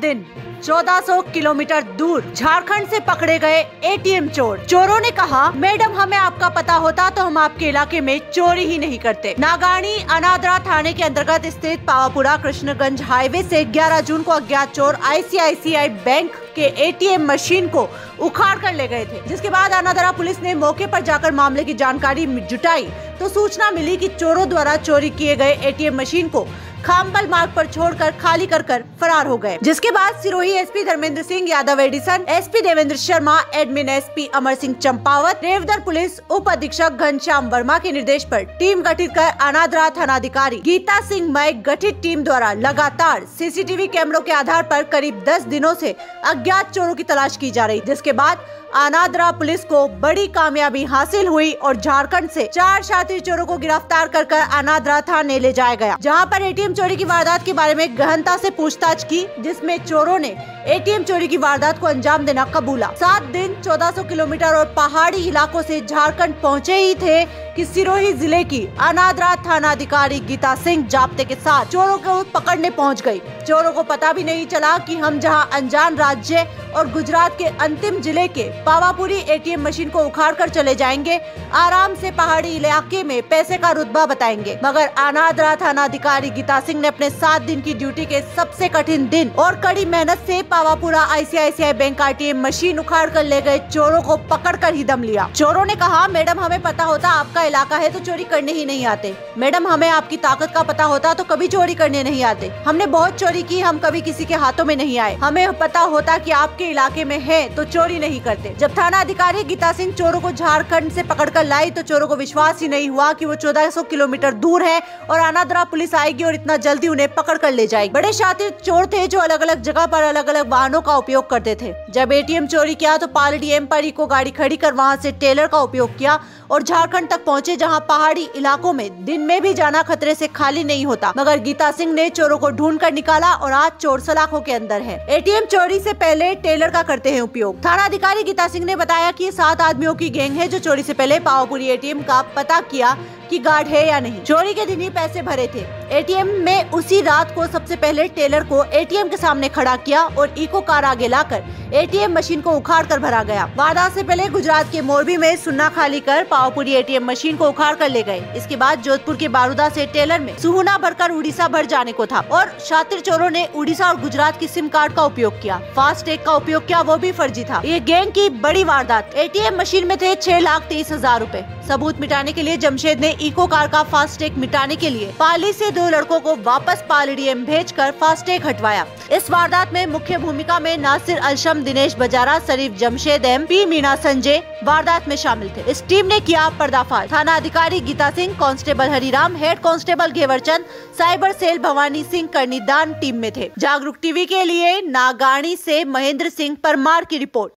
दिन 1400 किलोमीटर दूर झारखंड से पकड़े गए एटीएम चोर। चोरों ने कहा, मैडम, हमें आपका पता होता तो हम आपके इलाके में चोरी ही नहीं करते। नागानी अनादरा थाने के अंतर्गत स्थित पावापुरा कृष्णगंज हाईवे से 11 जून को अज्ञात चोर आईसीआईसीआई बैंक के एटीएम मशीन को उखाड़ कर ले गए थे। जिसके बाद अनादरा पुलिस ने मौके पर जाकर मामले की जानकारी जुटाई। तो सूचना मिली कि चोरों द्वारा चोरी किए गए एटीएम मशीन को खामबल मार्ग पर छोड़कर, खाली कर कर फरार हो गए। जिसके बाद Sirohi SP Dharmendra Singh Yadav additional SP Devendra Sharma, admin SP Amar Singh Champawat Revdar police उप अधीक्षक घनश्याम वर्मा के निर्देश पर टीम गठित कर अनादरा थानाधिकारी गीता सिंह मय गठित टीम द्वारा लगातार सीसीटीवी कैमरों के आधार पर करीब 10 दिनों से अज्ञात चोरों की तलाश की जा रही, जिसके बाद अनादरा पुलिस को बड़ी कामयाबी हासिल हुई और झारखंड से चार शातिर चोरों को गिरफ़्तार कर कर अनादरा थाने ले जाया गया, जहाँ पर एटीएम चोरी की वारदात के बारे में गहनता से पूछताछ की, जिसमें चोरों ने एटीएम चोरी की वारदात को अंजाम देना कबूला। सात दिन 1400 किलोमीटर और पहाड़ी इलाकों से झारखंड पहुँचे ही थे कि सिरोही ज़िले की अनादरा थाना अधिकारी गीता सिंह जाप्ते के साथ चोरों को पकड़ने पहुँच गई। चोरों को पता भी नहीं चला कि हम जहाँ अनजान राज्य और गुजरात के अंतिम ज़िले के पावापुरी एटीएम मशीन को उखाड़ कर चले जाएँगे। आराम से पहाड़ी इलाके में पैसे का रुतबा बताएँगे। मगर अनादरा थाना अधिकारी गीता सिंह ने अपने सात दिन की ड्यूटी के सबसे कठिन दिन और कड़ी मेहनत से Pavapura ICICI bank ATM machine उखाड़ कर ले गए चोरों को पकड़ कर ही दम लिया। चोरों ने कहा, मैडम, हमें पता होता आपका इलाका है तो चोरी करने ही नहीं आते। मैडम, हमें आपकी ताकत का पता होता तो कभी चोरी करने नहीं आते। हमने बहुत चोरी की, हम कभी किसी के हाथों में नहीं आए। हमें पता होता कि आपके इलाके में है तो चोरी नहीं करते। जब थाना अधिकारी गीता सिंह चोरों को झारखंड से पकड़कर लाई तो चोरों को विश्वास ही नहीं हुआ कि वो 1400 किलोमीटर दूर है और अनादरा पुलिस आएगी और इतना जल्दी उन्हें पकड़ कर ले जाएगी। बड़े शातिर चोर थे जो अलग अलग जगह पर अलग अलग वाहनों का उपयोग करते थे। जब एटीएम चोरी किया तो पालडी एम पर इको गाड़ी खड़ी कर वहाँ से टेलर का उपयोग किया और झारखंड तक पहुँचे, जहाँ पहाड़ी इलाकों में दिन में भी जाना खतरे से खाली नहीं होता। मगर गीता सिंह ने चोरों को ढूंढ कर निकाला और आज चोर सलाखों के अंदर है। एटीएम चोरी से पहले टेलर का करते हैं उपयोग। थाना अधिकारी गीता सिंह ने बताया कि सात आदमियों की गैंग है जो चोरी से पहले पावापुरी एटीएम का पता किया कि गार्ड है या नहीं? चोरी के दिन ही पैसे भरे थे। एटीएम में उसी रात को सबसे पहले टेलर को एटीएम के सामने खड़ा किया और इको कार आगे लाकर एटीएम मशीन को उखाड़ कर भरा गया। वारदात से पहले गुजरात के मोरबी में सुन्ना खाली कर पावपुरी एटीएम मशीन को उखाड़ कर ले गए। इसके बाद जोधपुर के बारूदा से टेलर में सुहुना भरकर उड़ीसा भर जाने को था और शातिर चोरों ने उड़ीसा और गुजरात की सिम कार्ड का उपयोग किया। फास्ट टैग का उपयोग किया, वो भी फर्जी था। ये गैंग की बड़ी वारदात। एटीएम मशीन में थे छह लाख तेईस हज़ार रूपए। सबूत मिटाने के लिए जमशेद ने इको कार का फास्टैग मिटाने के लिए पाली से दो लड़कों को वापस पालडीएम भेजकर फास्टैग हटवाया। इस वारदात में मुख्य भूमिका में नासिर अलशम, दिनेश बजारा, शरीफ जमशेद एम पी मीना संजय वारदात में शामिल थे। इस टीम ने किया पर्दाफाश। थाना अधिकारी Geeta Singh, constable Hariram, head constable Ghevarchand, cyber cell Bhawani Singh Karnidan team में थे। जागरूक टीवी के लिए नागानी से महेंद्र सिंह परमार की रिपोर्ट।